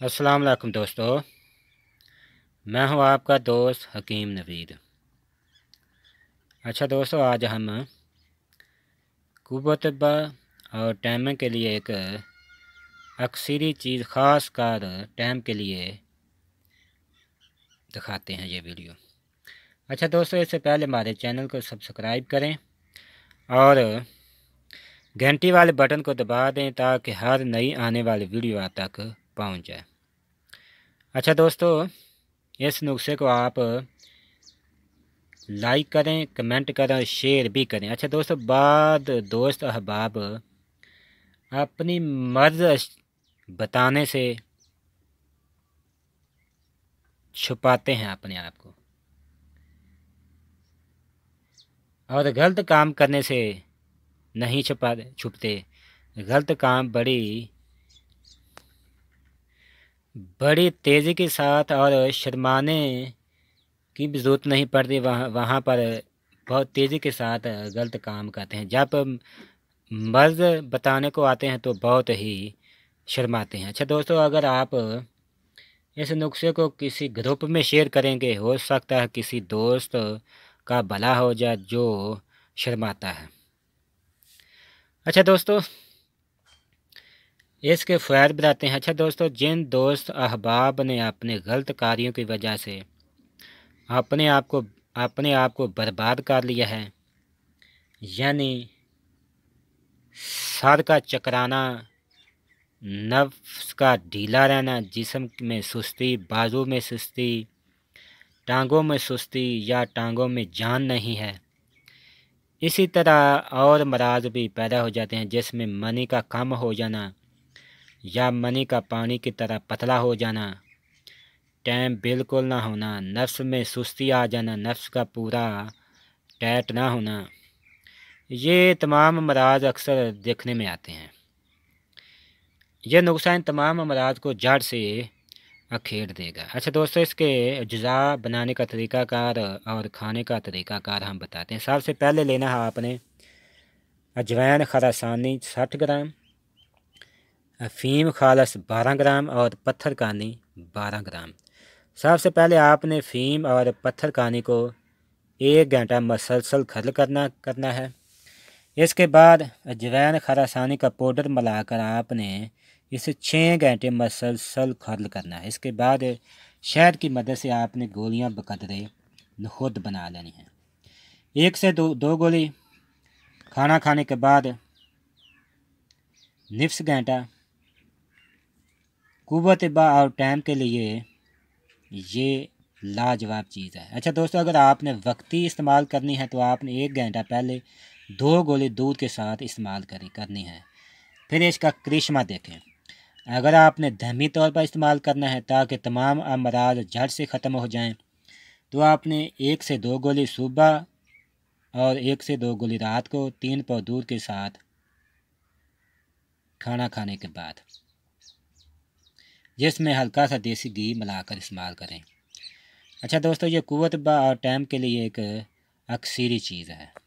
السلام علیکم دوستو۔ میں ہوں آپ کا دوست حکیم نوید۔ اچھا دوستو، آج ہم کوبتبا اور ٹائم کے لیے ایک اکثری چیز خاص کر ٹائم کے لیے دکھاتے ہیں یہ ویڈیو۔ اچھا دوستو، اس سے پہلے ہمارے چینل کو سبسکرائب کریں اور گھنٹی والے بٹن کو دبا دیں تاکہ ہر نئی آنے والی ویڈیو آپ تک پہنچ جائے۔ اچھا دوستو، اس نسخے کو آپ لائک کریں کمنٹ کریں شیئر بھی کریں۔ اچھا دوستو، بعد دوست احباب، اپنی مرض بتانے سے چھپاتے ہیں اپنے آپ کو۔ اور غلط کام کرنے سے نہیں چھپا، چھپتے۔ غلط کام بڑی بڑی تیزی کے ساتھ اور شرمانے کی بھی ضرورت نہیں پڑتی، وہاں وہاں پر بہت تیزی کے ساتھ غلط کام کرتے ہیں۔ جب مرض بتانے کو آتے ہیں تو بہت ہی شرماتے ہیں۔ اچھا دوستو، اگر آپ اس نسخے کو کسی گروپ میں شیئر کریں گے، ہو سکتا ہے کسی دوست کا بھلا ہو جائے جو شرماتا ہے۔ اچھا دوستو اس کے فوائد بتاتے ہیں۔ اچھا دوستو، جن دوست احباب نے اپنے غلط کاریوں کی وجہ سے اپنے آپ کو، اپنے آپ کو برباد کر لیا ہے یعنی سر کا چکرانا نفس کا ڈھیلا رہنا، جسم میں سستی، بازو میں سستی، ٹانگوں میں سستی یا ٹانگوں میں جان نہیں ہے۔ اسی طرح اور مرض بھی پیدا ہو جاتے ہیں جس میں منی کا کم ہو جانا یا منی کا پانی کی طرح پتلا ہو جانا۔ ٹائم بالکل نہ ہونا، نفس میں سستی آ جانا، نفس کا پورا ٹیٹ نہ ہونا۔ یہ تمام امراض اکثر دیکھنے میں آتے ہیں۔ یہ نقصان تمام امراض کو جڑ سے اکھیڑ دے گا۔ اچھا دوستو، اس کے اجزاء بنانے کا طریقہ کار اور کھانے کا طریقہ کار ہم بتاتے ہیں۔ سب سے پہلے لینا ہے آپ نے اجوین خراسانی سٹھ گرام افیم خالص بارہ گرام اور پتھر کانی بارہ گرام۔ سب سے پہلے آپ نے فیم اور پتھر کانی کو ایک گھنٹہ مسلسل کھل کرنا کرنا ہے۔ اس کے بعد اجوین خراسانی کا پاؤڈر ملا کر آپ نے اسے چھ گھنٹے مسلسل کھل کرنا ہے۔ اس کے بعد شہد کی مدد سے آپ نے گولیاں بقدرے خود بنا لینی ہیں۔ ایک سے دو دو گولی۔ کھانا کھانے کے بعد نفس گھنٹہ قوت با اور ٹائم کے لیے یہ لاجواب چیز ہے۔ اچھا دوستو، اگر آپ نے وقتی استعمال کرنی ہے تو آپ نے ایک گھنٹہ پہلے دو گولی دودھ کے ساتھ استعمال کریں کرنی ہے۔ پھر اس کا کرشمہ دیکھیں۔ اگر آپ نے دھمی طور پر استعمال کرنا ہے تاکہ تمام امراض جھٹ سے ختم ہو جائیں، تو آپ نے ایک سے دو گولی صبح اور ایک سے دو گولی رات کو تین پو دودھ کے ساتھ کھانا کھانے کے بعد۔ جس میں ہلکا سا دیسی گھی ملا کر استعمال کریں۔ اچھا دوستو، یہ قوت با اور ٹائم کے لیے ایک اکثری چیز ہے۔